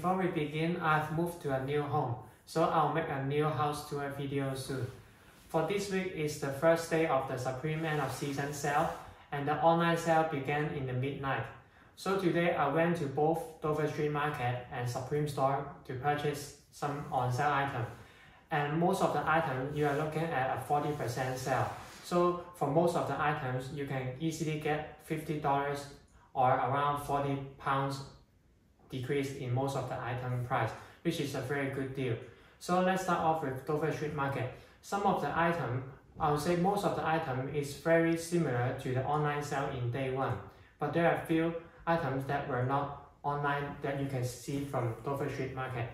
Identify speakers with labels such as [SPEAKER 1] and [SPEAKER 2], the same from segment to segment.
[SPEAKER 1] Before we begin, I've moved to a new home, so I'll make a new house tour video soon. For this week is the first day of the Supreme end of season sale, and the online sale began in the midnight. So today I went to both Dover Street Market and Supreme store to purchase some on sale item. And most of the items you are looking at a 40% sale. So for most of the items, you can easily get $50 or around 40 pounds decrease in most of the item price, which is a very good deal. So let's start off with Dover Street Market. Some of the item, I would say most of the item is very similar to the online sale in day one, but there are few items that were not online that you can see from Dover Street Market.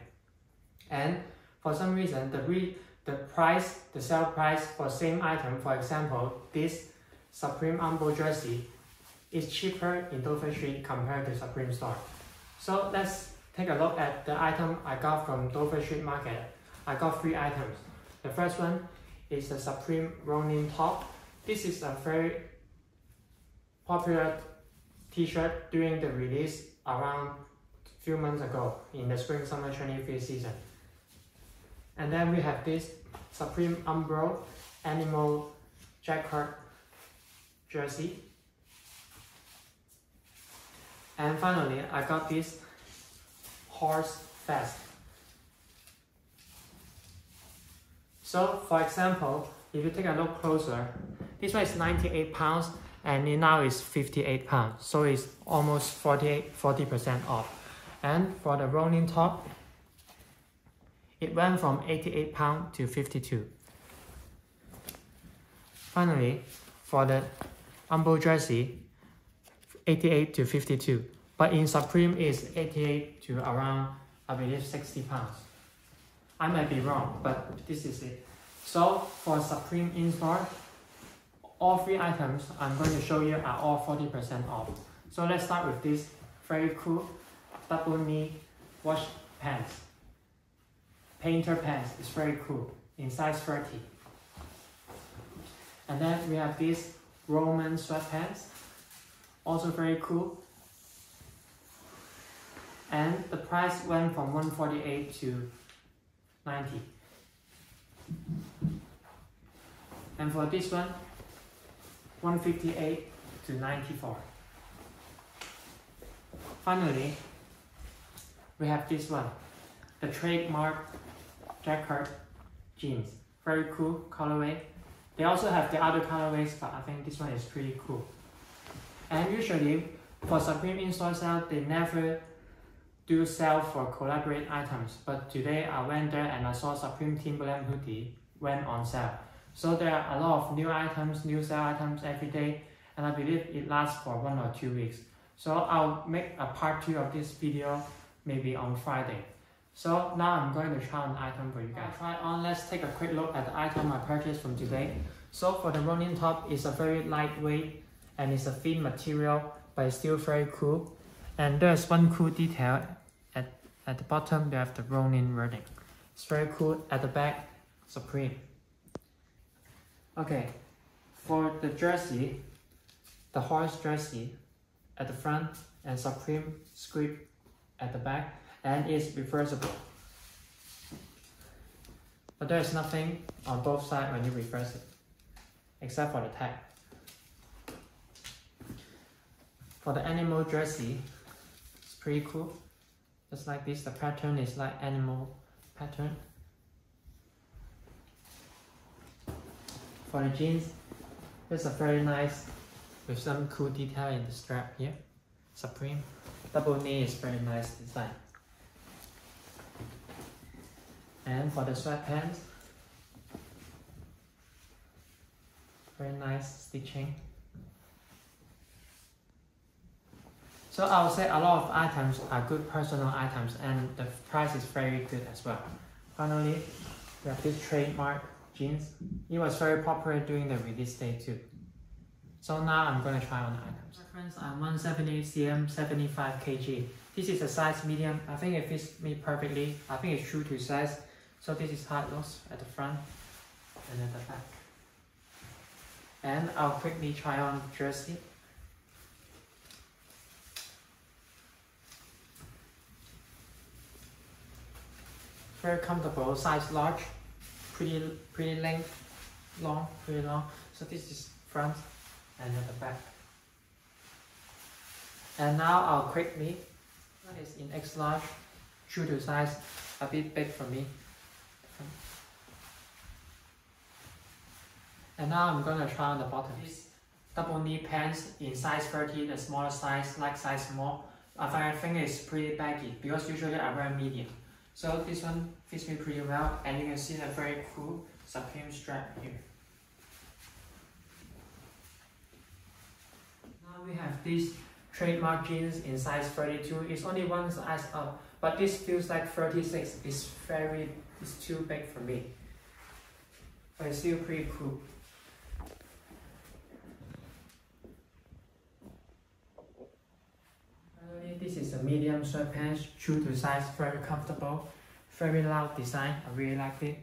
[SPEAKER 1] And for some reason, the re the price, the sale price for same item, for example, this Supreme Umbro jersey is cheaper in Dover Street compared to Supreme store. So let's take a look at the item I got from Dover Street Market. I got three items. The first one is the Supreme Ronin top. This is a very popular t-shirt during the release around a few months ago in the spring summer 23 season. And then we have this Supreme Umbro Animal Jacquard jersey. And finally, I got this horse vest. So for example, if you take a look closer, this one is 98 pounds and now is 58 pounds. So it's almost 48, 40% off. And for the Ronin top, it went from 88 pound to 52. Finally, for the Umbro jersey, 88 to 52. But in Supreme is 88 to around, I believe, 60 pounds. I might be wrong, but this is it. So for Supreme in-store, all three items I'm going to show you are all 40% off. So let's start with this very cool double knee wash pants. Painter pants is very cool in size 30. And then we have these Roman sweatpants also very cool. And the price went from 148 to 90. And for this one, 158 to 94. Finally, we have this one, the trademark Jacquard jeans. Very cool colorway. They also have the other colorways, but I think this one is pretty cool. And usually, for Supreme in-store sale, they never do sell for collaborate items. But today I went there and I saw Supreme Timberland hoodie went on sale. So there are a lot of new items, new sale items every day, and I believe it lasts for one or two weeks. So I'll make a part two of this video maybe on Friday. So now I'm going to try an item for you guys. Try on, let's take a quick look at the item I purchased from today. So for the Ronin top, it's a very lightweight and it's a thin material but it's still very cool. And there's one cool detail at, at the bottom they have the Ronin wording it's very cool at the back Supreme. Okay for the jersey the horse jersey at the front and Supreme script at the back and it's reversible. But there's nothing on both sides when you reverse it except for the tag For the animal jersey, it's pretty cool. Just like this, the pattern is like animal pattern. For the jeans, it's a very nice with some cool detail in the strap here. Supreme. Double knee is very nice design. And for the sweatpants, very nice stitching. So I would say a lot of items are good personal items and the price is very good as well. Finally, we have this trademark jeans. It was very popular during the release day too. So now I'm going to try on the items. Reference I'm 170 cm, 75 kg. This is a size medium. I think it fits me perfectly. I think it's true to size. So this is it looks at the front and at the back. And I'll quickly try on the jersey. Very comfortable, size large, pretty pretty length, long, pretty long. So this is front and then the back. And now our quick meat is in X large, true to size, a bit big for me. And now I'm gonna try on the bottom. Double knee pants in size 30, the smaller size, like size small. I think it's pretty baggy because usually I wear medium. So this one fits me pretty well and you can see the very cool Supreme strap here. Now we have this trademark jeans in size 32. It's only one size up, but this feels like 36. It's very, it's too big for me. But it's still pretty cool. this a sweatpants, true to size, very comfortable, very loud design. I really like it.